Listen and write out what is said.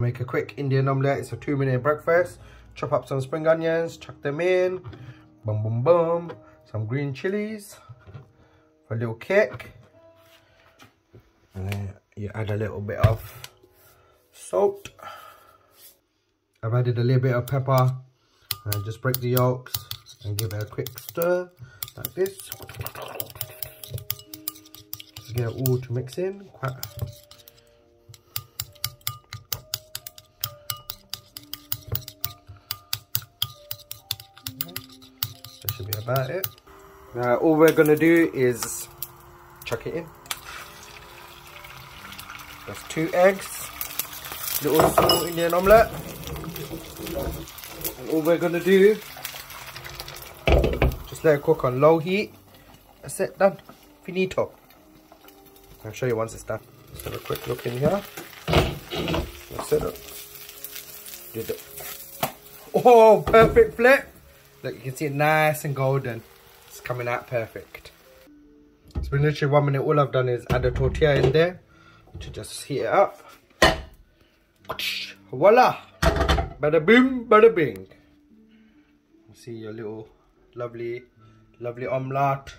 Make a quick Indian omelette. It's a two minute breakfast. Chop up some spring onions, chuck them in. Boom, boom, boom. Some green chilies for a little kick. And then you add a little bit of salt. I've added a little bit of pepper. And just break the yolks and give it a quick stir like this. Just get it all to mix in. Quite that should be about it. Now all we're gonna do is chuck it in. That's two eggs, little small Indian omelette. And all we're gonna do, just let it cook on low heat. That's it, done. Finito. I'll show you once it's done. Let's have a quick look in here. That's it. Did it. Oh, perfect flip. Look, you can see it nice and golden. It's coming out perfect. It's been literally one minute. All I've done is add a tortilla in there to just heat it up. Voila! Bada boom, bada bing. See your little lovely, lovely omelette.